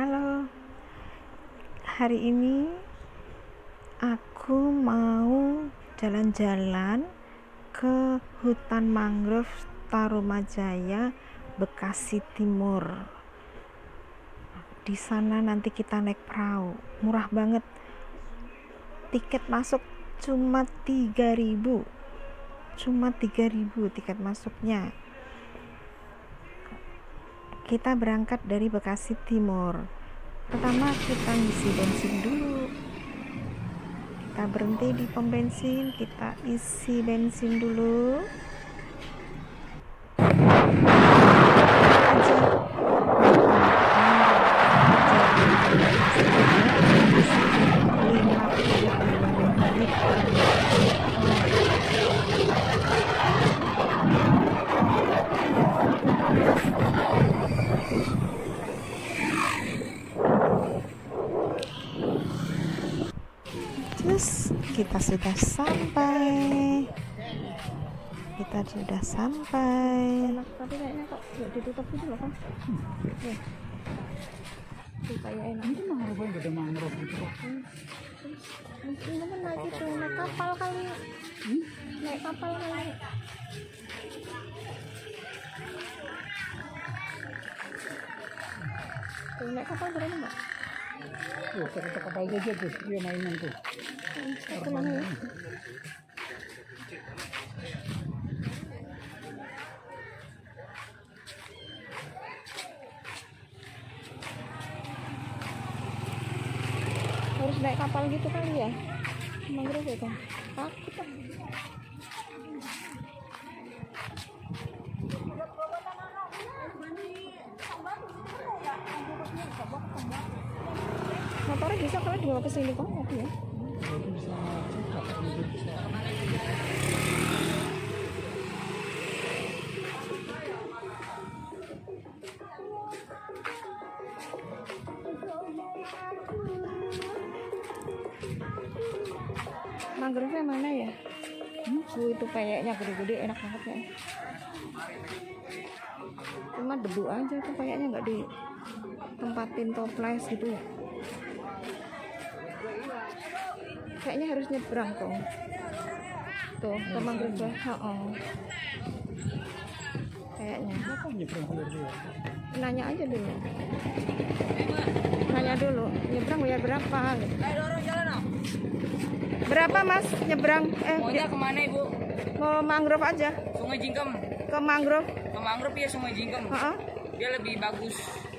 Halo, hari ini aku mau jalan-jalan ke hutan mangrove Tarumajaya, Bekasi Timur. Di sana nanti kita naik perahu, murah banget. Tiket masuk cuma 3000 cuma 3000 tiket masuknya kita berangkat dari Bekasi Timur. Pertama kita ngisi bensin dulu. Kita berhenti di pom bensin kita isi bensin dulu terus kita sudah sampai kita sudah sampai tapi kayaknya kok nggak ditutup gitu loh kan Nih. Tuh, kayak enak Ini mangrove yang gede mangrove gitu. mungkin temen naik itu naik kapal kali Hmm? naik kapal kali tuh naik kapal berani nggak Tuh, kereta kapal gajah tuh, dia mainan tuh. itu naik kapal gitu kali ya? Mangrove itu takut ah. motornya bisa kalau dibawa ke sini kok ya bisa oh, itu kayaknya gede-gede enak banget ya. Cuma debu aja tuh kayaknya nggak di tempatin toples gitu ya. Kayaknya harus nyebrang tuh. Tuh ke mangrove oh. kayaknya. Nanya aja dulu. Nanya dulu nyebrang bayar berapa? Gitu. Berapa mas nyebrang eh Maunya ke mana ibu? mau mangrove aja Sungai Jingkem. ke mangrove Ke mangrove ya Sungai Jingkem. Heeh. Dia lebih bagus.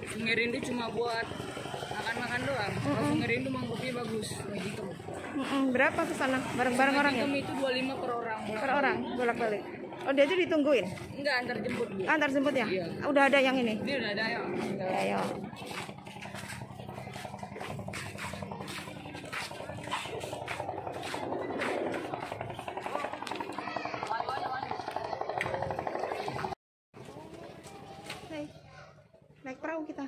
Sungai Rindu cuma buat makan-makan doang. Kalau Sungai Rindu mangrove-nya bagus. Sungai Jingkem. Mm-mm, berapa ke sana bareng-bareng orang ya Jingkem itu 25 per orang. per orang bolak-balik oh dia aja ditungguin Enggak antar jemput bu. antar jemput ya Iya. udah ada yang ini Dia udah ada ya. ayo perahu kita.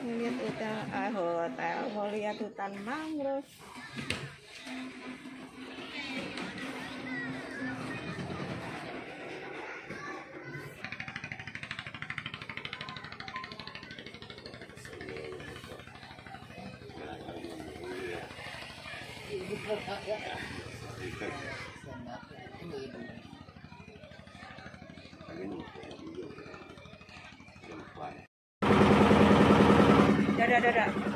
Mau lihat hotel, ah, hotel, mau lihat hutan mangrove. 这这这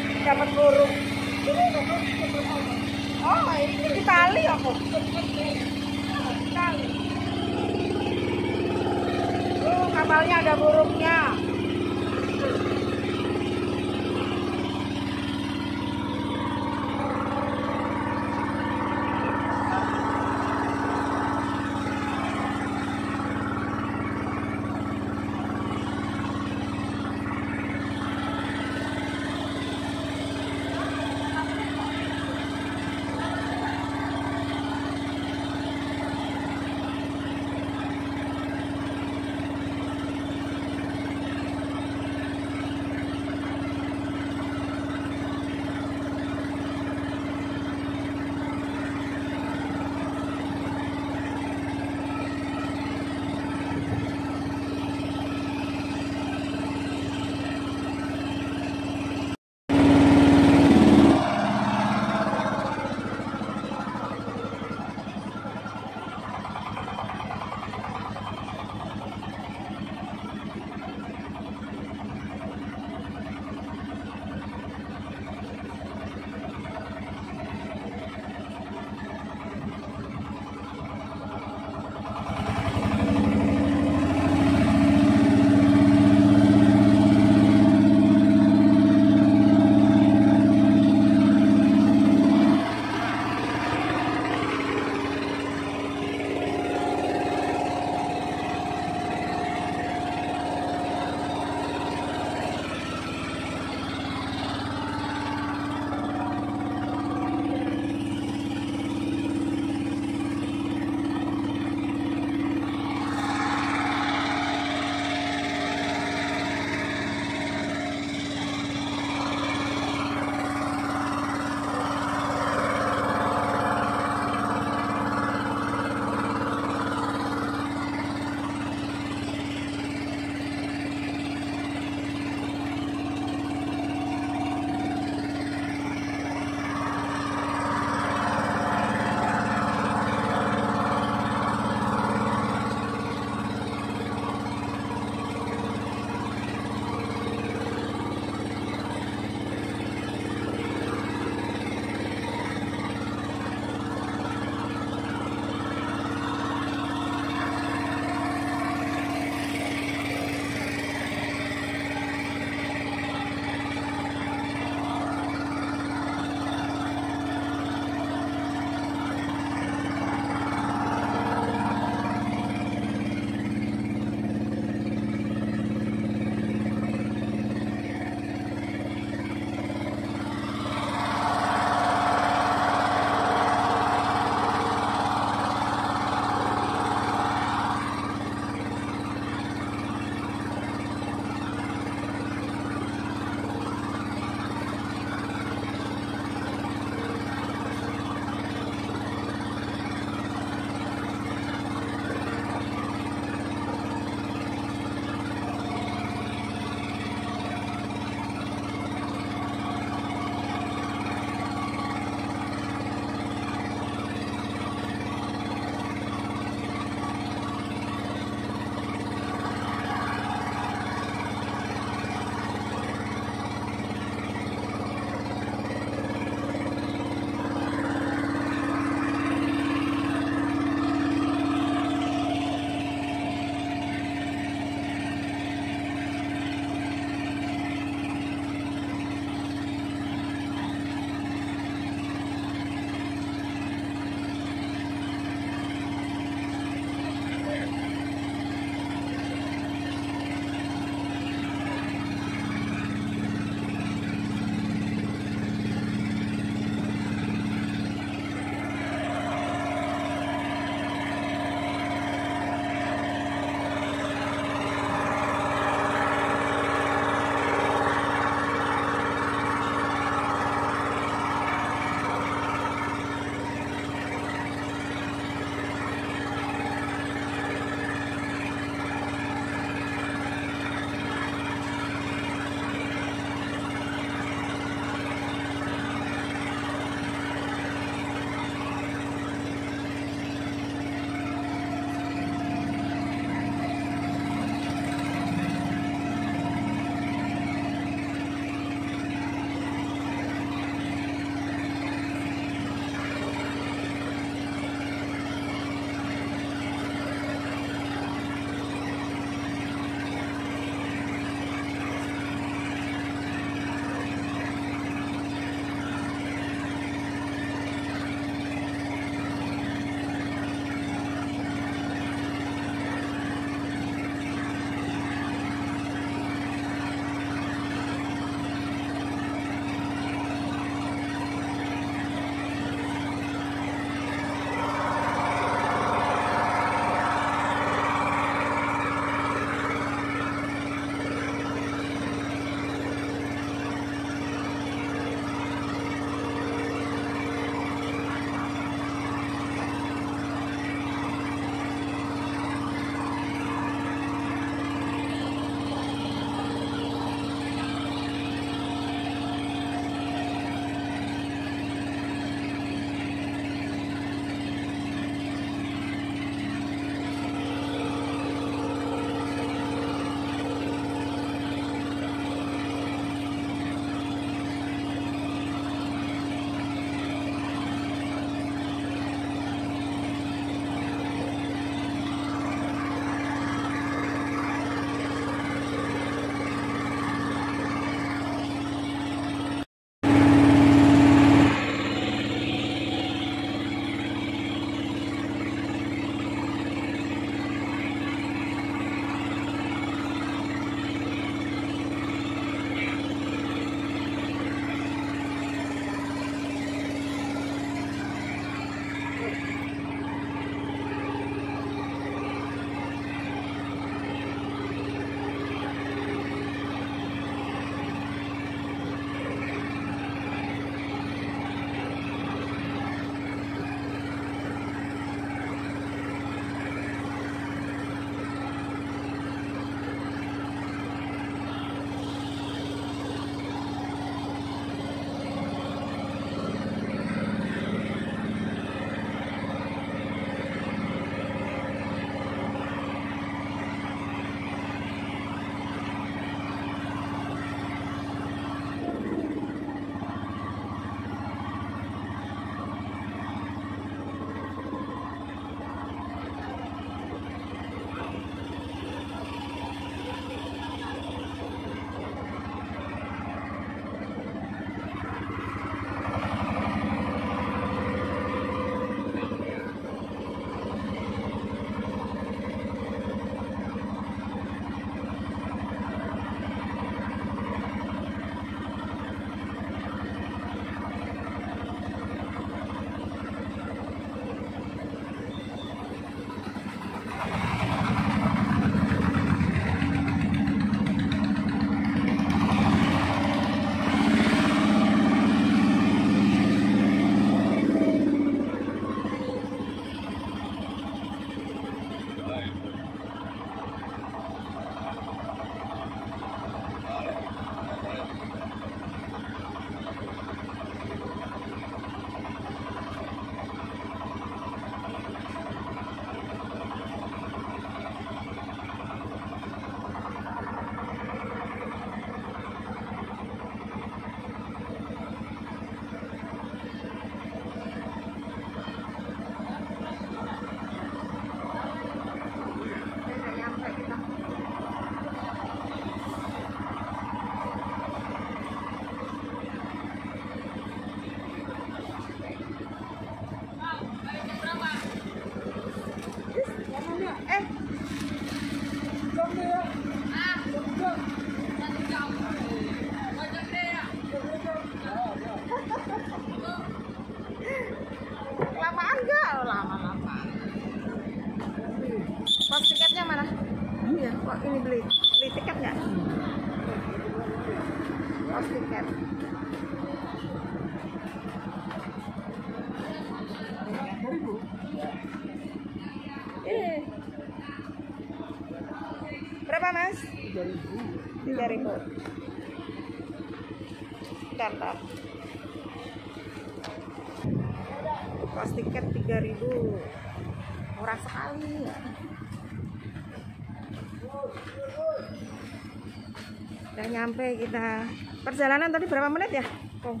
Nyampe kita. Perjalanan tadi berapa menit ya? Oh.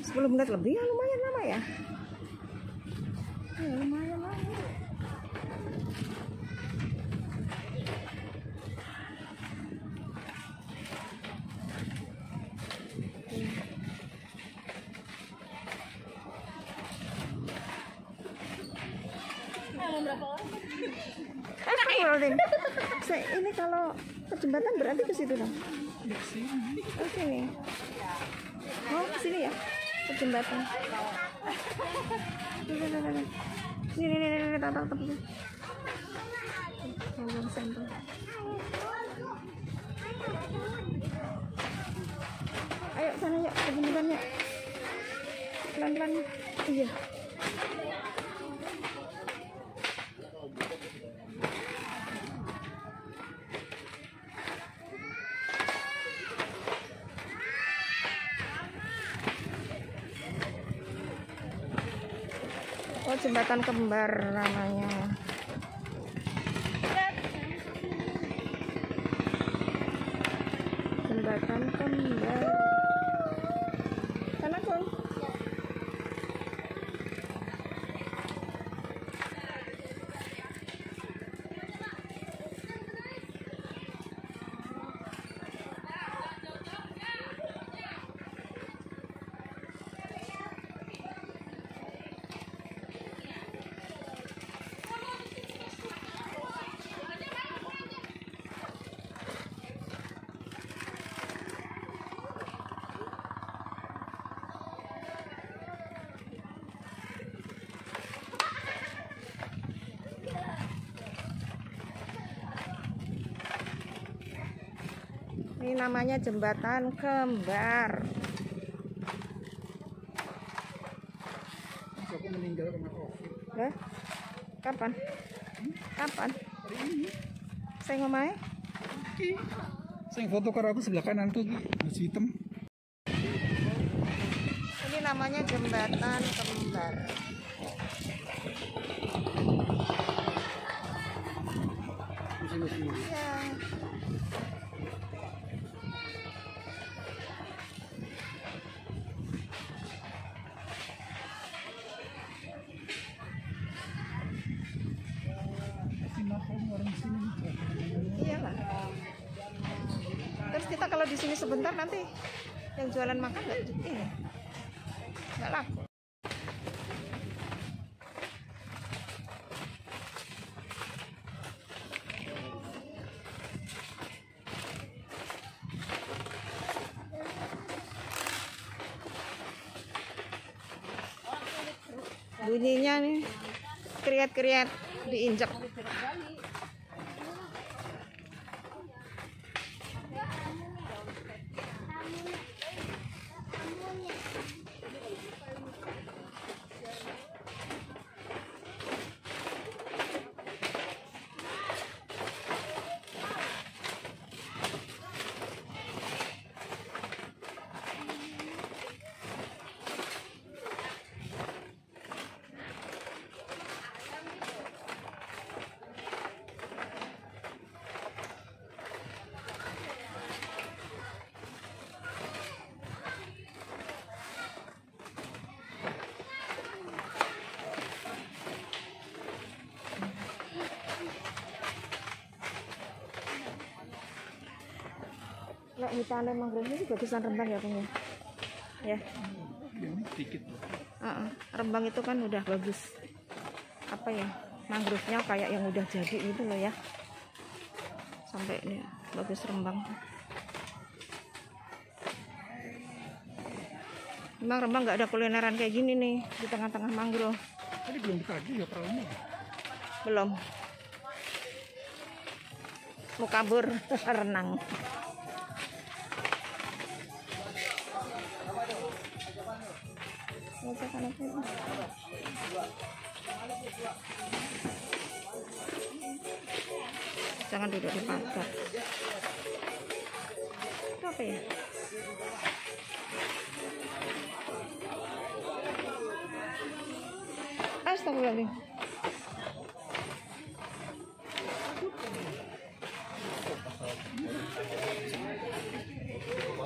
10 menit lebih ya lumayan lama ya. Ya, lumayan lama. Se- ini kalau jembatan berarti ke situ dong. Oh sini. Oh ke sini ya? Ke jembatan. Ini. Ini, ini, ini, ini, tatap, sampel. Ayo sana yuk, ke jembatan yuk. Pelan-pelan. Iya. Jembatan kembar namanya. Jembatan kembar. Sana kong. Ini namanya jembatan kembar. Aku meninggal karena covid. Lah, kapan? Kapan? Hari ini. Saya ngomongnya? Oke. Saya foto karo aku sebelah kanan tuh masih hitam. Ini namanya jembatan kembar. Makan nggak. Bunyinya nih kriat-kriat diinjak. Hutan mangrove ini bagusan Rembang ya punya. Ya. Yang dikit. Heeh, Rembang itu kan udah bagus. Apa ya? Mangrove-nya kayak yang udah jadi gitu loh ya. Sampai ini bagus Rembang. Memang Rembang nggak ada kulineran kayak gini nih di tengah-tengah mangrove. Tadi belum ditagih ya perahunya. Belum. mau kabur renang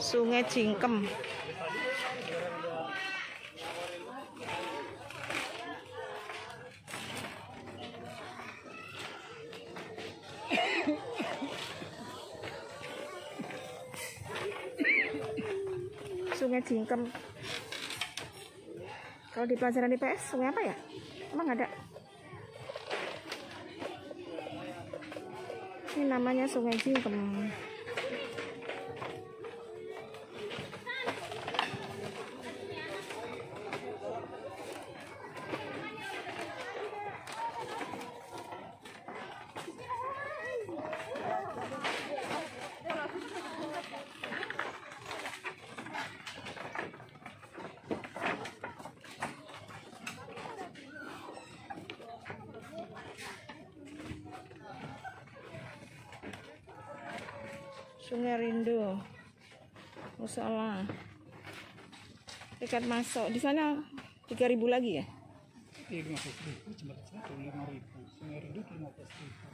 Sungai Cingkem Sungai Cingkem kalau di pelajaran IPS sungai apa ya emang ada? Ini namanya Sungai Cingkem Sungai Rindu Musola tiket masuk. Di sana 3000 lagi ya?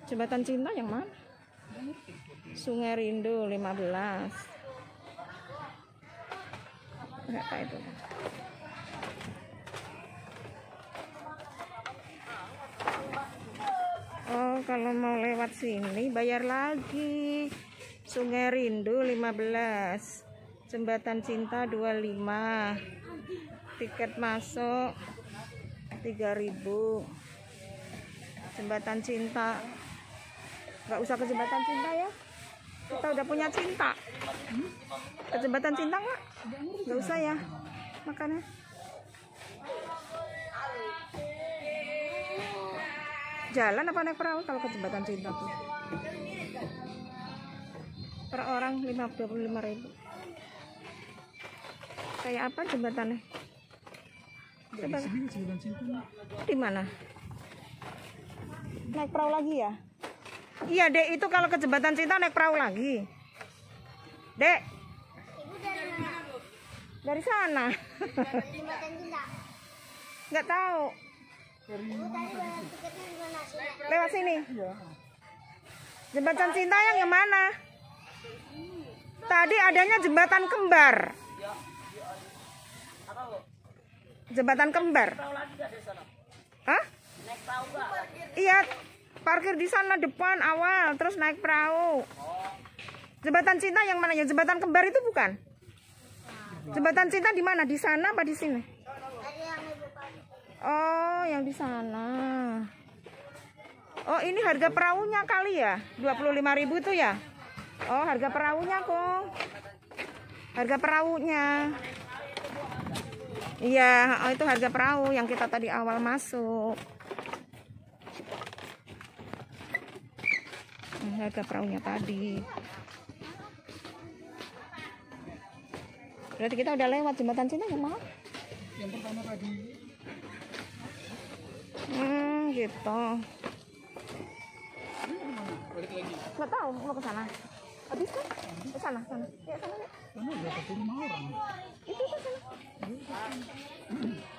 Jembatan cinta yang mana? Sungai Rindu 15 berapa itu? Oh kalau mau lewat sini bayar lagi. Sungai Rindu 15 Jembatan Cinta 25 Tiket masuk 3000 Jembatan Cinta. Nggak usah ke Jembatan Cinta ya. Kita udah punya cinta. Ke Jembatan Cinta nggak? Nggak usah ya makanya jalan apa naik perahu kalau ke Jembatan Cinta tuh? Per orang 25 ribu. Kayak apa jembatannya Coba. Di mana? Naik perahu lagi ya? Iya dek. Itu kalau ke jembatan cinta naik perahu lagi. Dek. Dari sana. Nggak tahu. Lewat sini. Jembatan cinta yang yang mana tadi adanya jembatan kembar jembatan kembar Hah? Iya, parkir di sana depan awal, terus naik perahu. Jembatan cinta yang mana ya? Jembatan kembar itu bukan? Jembatan cinta di mana? Di sana apa di sini? Oh, yang di sana. Oh, ini harga perahunya kali ya? 25.000 itu ya? Oh, harga perahunya kok. Harga perahunya. Iya, oh, itu harga perahu yang kita tadi awal masuk. Harga perahunya tadi. Berarti kita udah lewat jembatan Cina ya, Mak? Yang pertama tadi Hmm, gitu. balik lagi. Tahu mau ke sana. Habis kan? Ke sana, sana. Ya, sana. ya. Karena udah satu lima orang. Itu ke sana.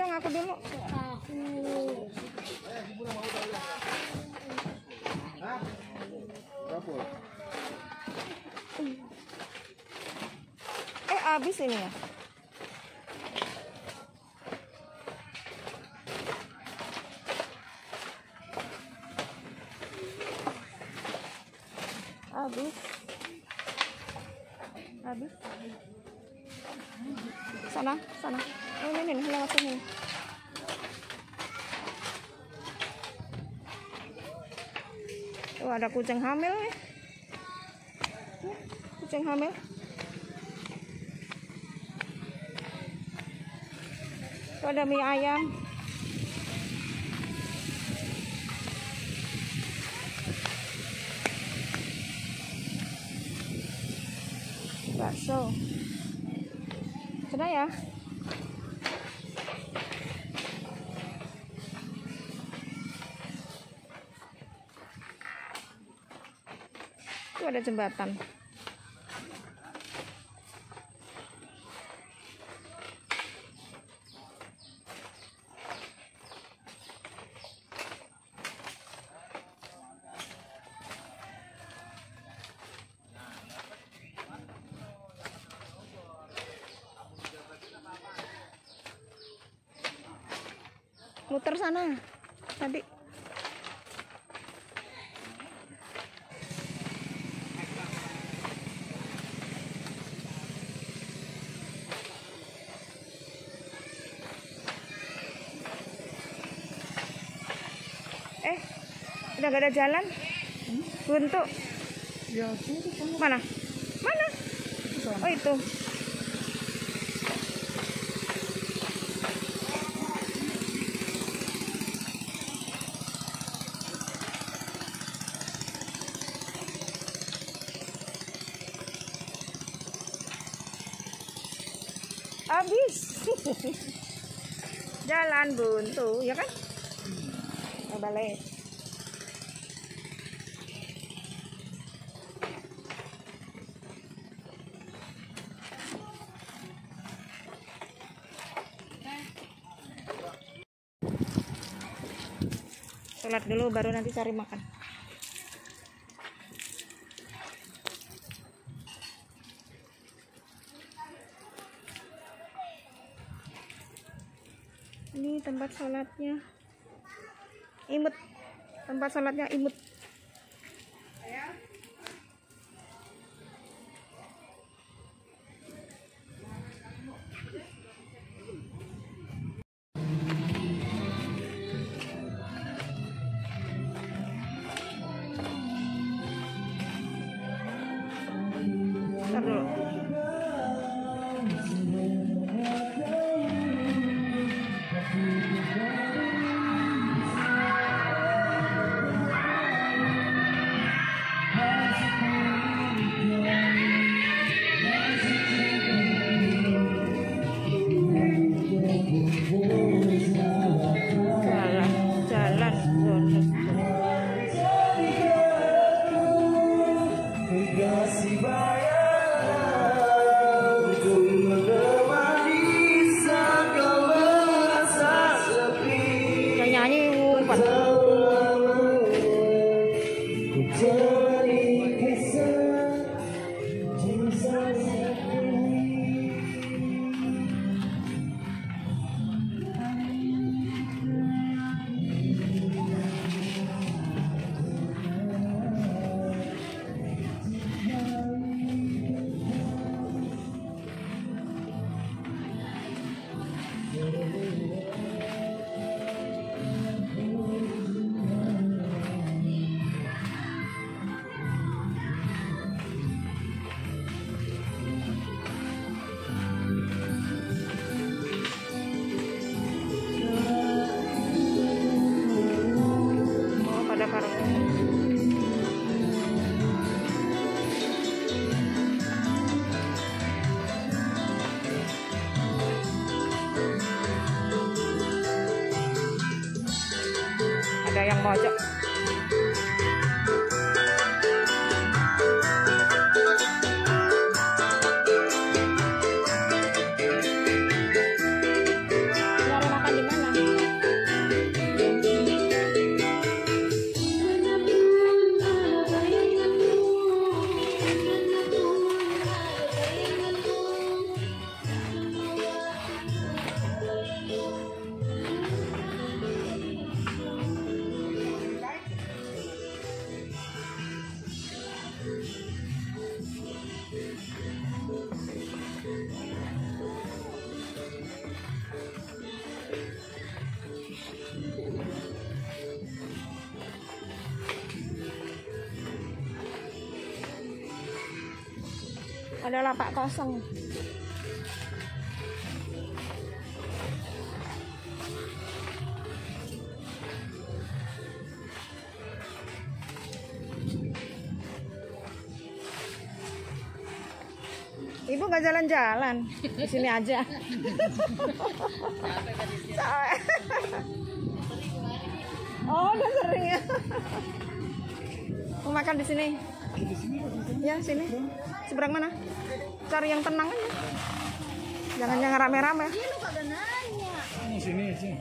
dong aku dulu. Eh habis ini ya. Kucing hamil nih. Kucing hamil. Tuh ada mie ayam. Bakso. Sudah ya? Jembatan. Udah gak ada jalan? Buntu. Ya, Mana? Mana? Oh itu. Habis. Jalan buntu, ya kan? Oh, balik. Dulu baru nanti cari makan. Ini tempat sholatnya. Imut. Tempat sholatnya imut. Ada lapak kosong Ibu nggak jalan-jalan di sini aja. oh, udah sering ya. Mau makan di sini? Ya, sini. Seberang mana? Cari yang tenang aja. Jangan yang rame-rame. Ini sini sini.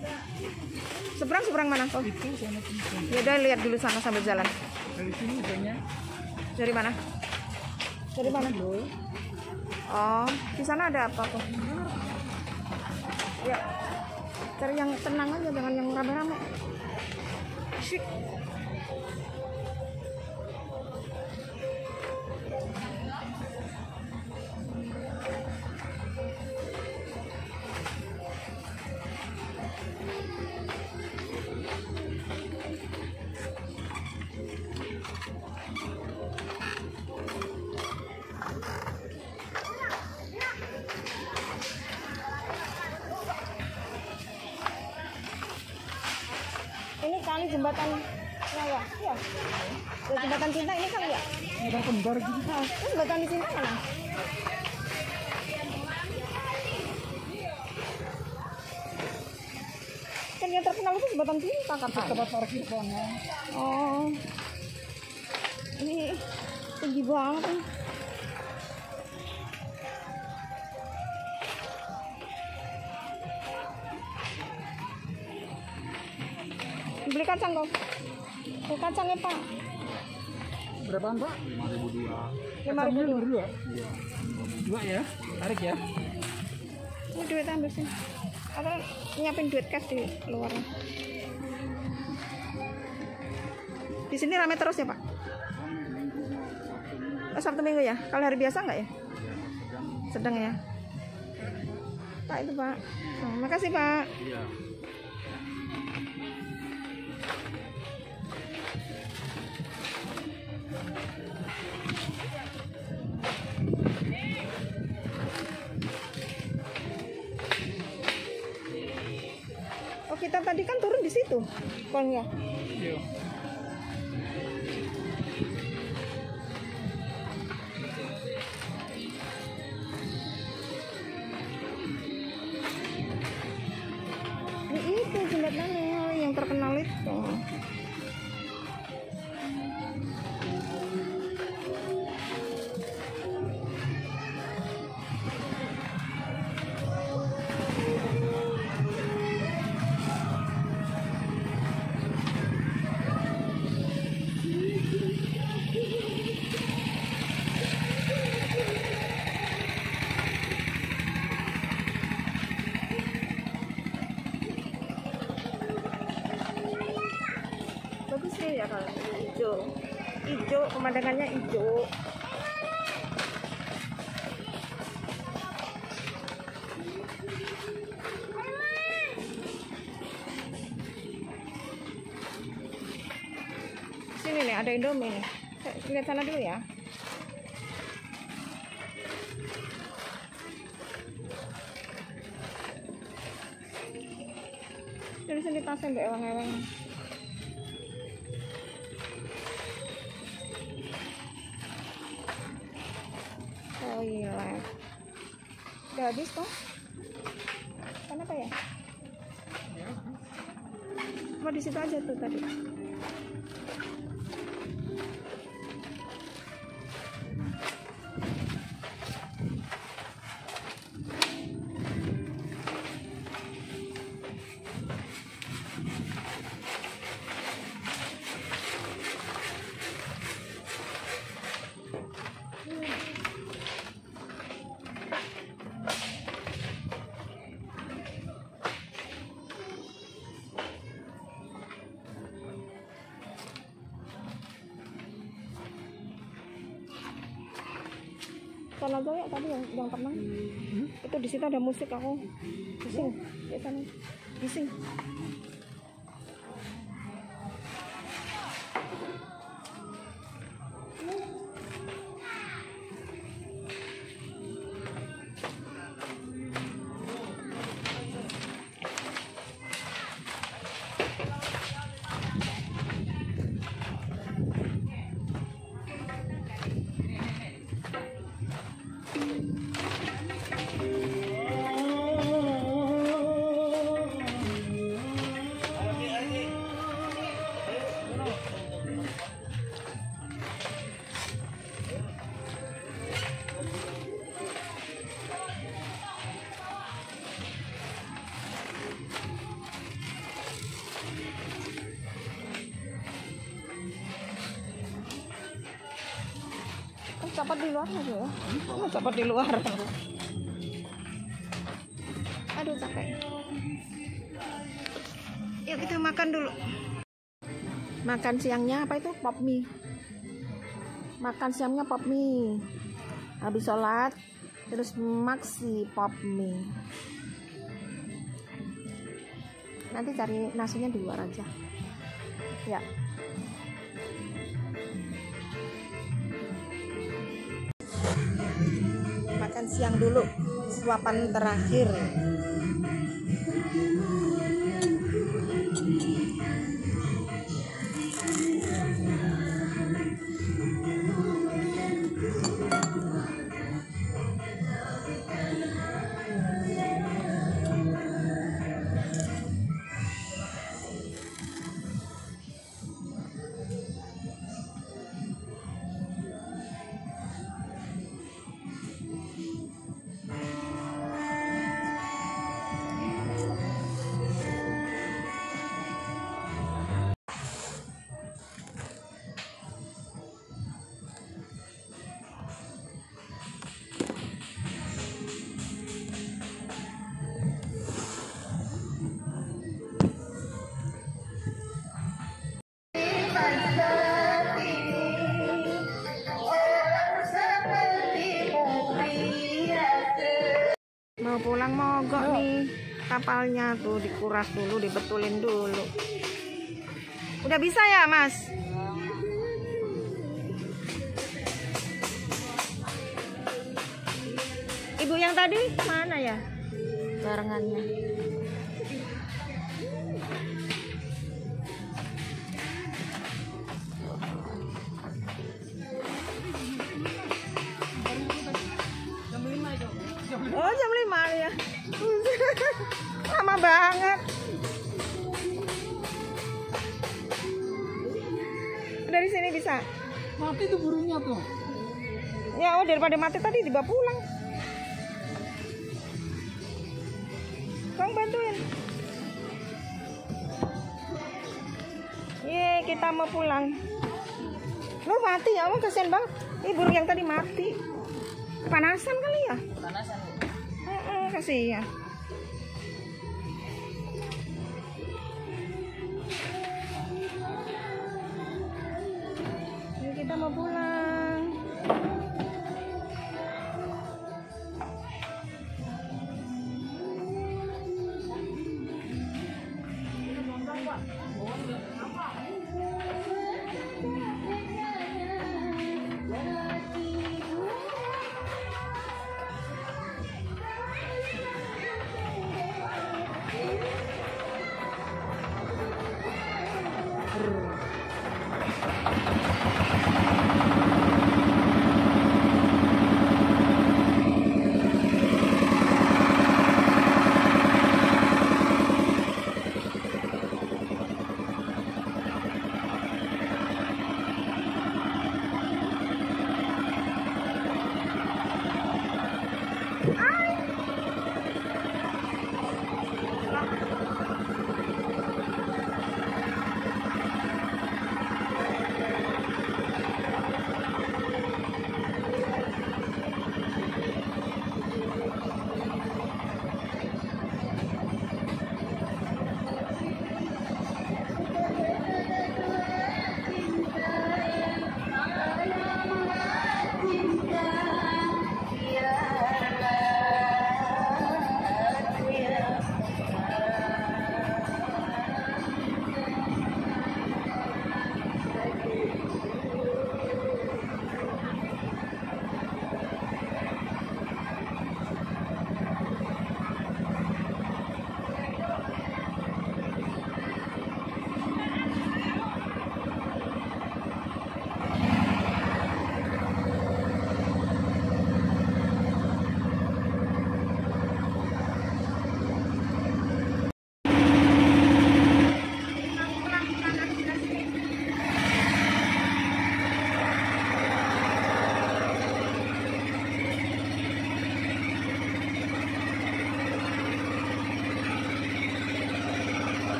Seberang seberang mana kok? Itu sana. Ya udah lihat dulu sana sambil jalan. Dari sini banyak. Dari mana? Dari mana? Oh, di sana ada apa kok? Ya, cari yang tenang aja, jangan yang rame-rame. Syik. Katanya. Tempat parkir sana. Oh. Ini tinggi banget nih. Beli kacang kok. Beli kacangnya pak. Berapaan Pak? Lima ribu Kacangnya dua. berdua. Dua ya. Tarik ya. Ini duit ambil sini. Atau nyiapin duit cash di luar. Di sini rame terus ya pak? Oh, Sabtu Minggu ya? Kalau hari biasa nggak ya? Sedang ya? Pak itu pak. Oh, makasih pak. Oh kita tadi kan turun di situ, kolnya. Iya. Hijau, pemandangannya hijau. Sini nih ada Indomie nih. Saya Lihat sana dulu ya. Dari sini tasnya mbak ewang-ewang. Sana aja ya tadi yang, yang tenang. Itu di situ ada musik aku. Bising. Ya sana. Bising. Copot di luar. Aduh capek. Yuk kita makan dulu. Makan siangnya apa itu? Pop mie. Makan siangnya pop mie. Habis sholat terus maksi pop mie. Nanti cari nasinya di luar aja siang dulu suapan terakhir kapalnya tuh dikuras dulu dibetulin dulu. Udah bisa ya mas? Ibu yang tadi mana ya? Barengannya feia.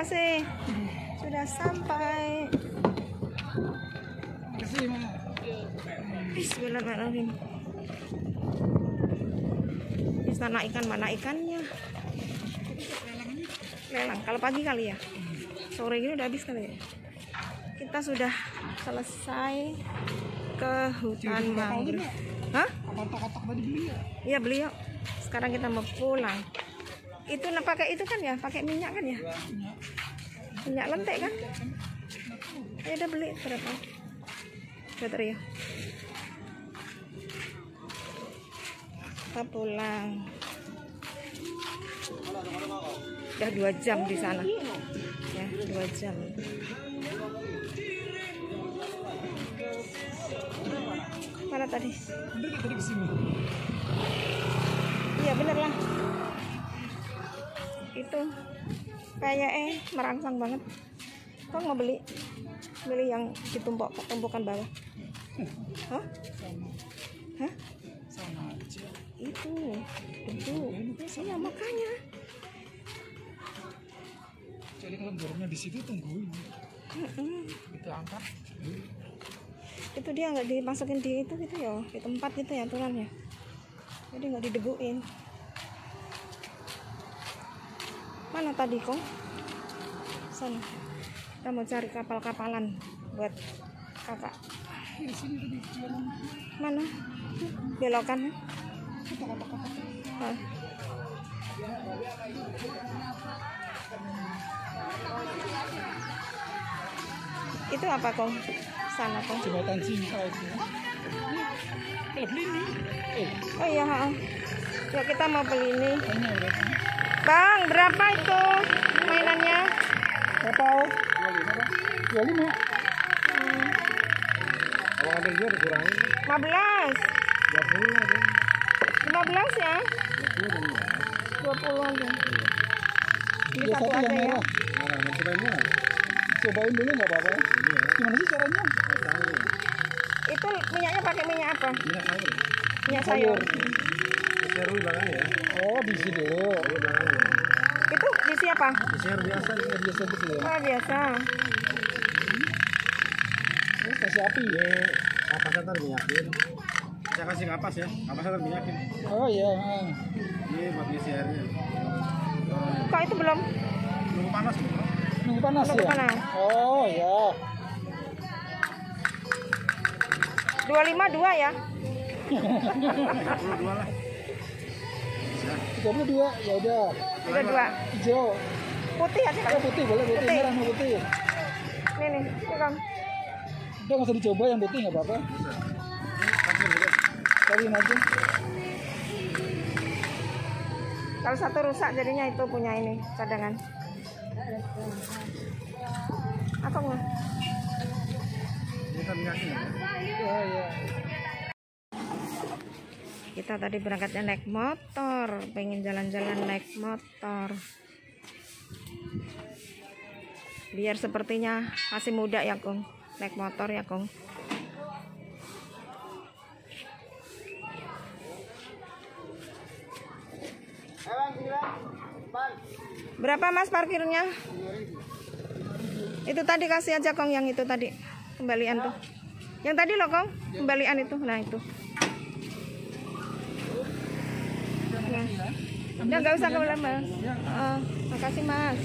Makasih. Sudah sampai. Bismillahirrahmanirrahim. Di sana ikan mana ikannya? Lelang. Kalau pagi kali ya. Sore ini udah habis kali ya. Kita sudah selesai ke hutan mangrove. Hah? Apa kotak tadi beli ya? Iya beli yuk. Sekarang kita mau pulang. Itu pakai itu kan ya, pakai minyak kan ya? Minyak lentik kan? Ayo udah beli berapa? Berapa ya? Kita pulang. Udah dua jam di sana. Ya, dua jam. Mana tadi? Iya bener lah. Itu kayak eh merangsang banget. Kok mau beli? Beli yang ditumpuk tumpukan bawah. Hah? Hah? Sama aja. Itu debu. Iya makanya. Jadi kalau di situ tungguin. Mm-mm. Kita angkat. Itu dia nggak dimasukin di itu gitu ya, di tempat gitu ya aturannya. Jadi nggak didebuin. Mana tadi kok? Sana. Kita mau cari kapal-kapalan buat kakak. Mana? Belokan. Hah? Itu apa kong? Sana kong. jembatan cinta itu. Beli ini, eh, Oh iya, ha. Yuk kita mau beli ini. Bang, berapa itu mainannya? Berapa? Dua lima. Kalau ada juga dikurangi. 15. Dua puluh aja. 15 ya? Dua puluh. 20 aja. Ini satu satu yang aja ya. merah. Merah, mau cobain dulu nggak apa-apa. Gimana sih caranya? Sayur. Itu minyaknya pakai minyak apa? Minyak sayur. Minyak sayur. Share belakangnya ya. Oh. Dulu belakangnya. Itu isi apa? Share biasa. Ya, biasa gitu ya. Wah biasa. Terus kasih api. Ini kapasnya ntar minyakin. Saya kasih kapas ya. Kapasnya ntar minyakin. Oh iya. Ini buat ngisi airnya. Kok itu belum? Nunggu panas bro. Nunggu panas Nunggu ya? panas. Oh ya. 25 dua ya. 32 lah. 32 ya udah. Udah dua. Hijau. Putih aja Oh, kan? putih boleh putih. Putih. Merah mau putih. Nih nih, ini kan. Udah nggak usah dicoba yang putih nggak apa-apa. Kalian aja. Kalau satu rusak jadinya itu punya ini cadangan. Apa nggak? Ini ya. Ya ya. Kita tadi berangkatnya naik motor, pengen jalan-jalan naik motor. Biar sepertinya masih muda ya, Kong. Naik motor ya, Kong. Berapa Mas parkirnya? Itu tadi kasih aja Kong yang itu tadi kembalian tuh. Yang tadi loh Kong, kembalian itu. Nah, itu. udah nggak usah kau lama, iya, oh, makasih mas.